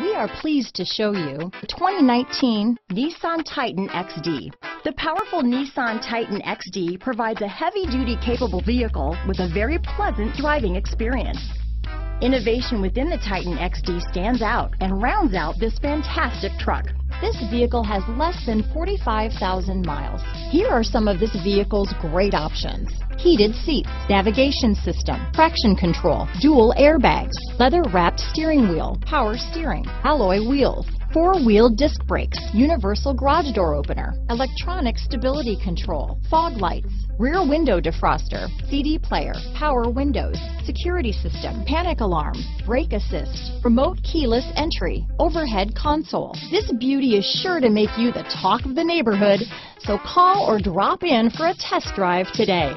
We are pleased to show you the 2019 Nissan Titan XD. The powerful Nissan Titan XD provides a heavy-duty capable vehicle with a very pleasant driving experience. Innovation within the Titan XD stands out and rounds out this fantastic truck. This vehicle has less than 45,000 miles. Here are some of this vehicle's great options. Heated seats, navigation system, traction control, dual airbags, leather wrapped steering wheel, power steering, alloy wheels, four-wheel disc brakes, universal garage door opener, electronic stability control, fog lights, rear window defroster, CD player, power windows, security system, panic alarm, brake assist, remote keyless entry, overhead console. This beauty is sure to make you the talk of the neighborhood, so call or drop in for a test drive today.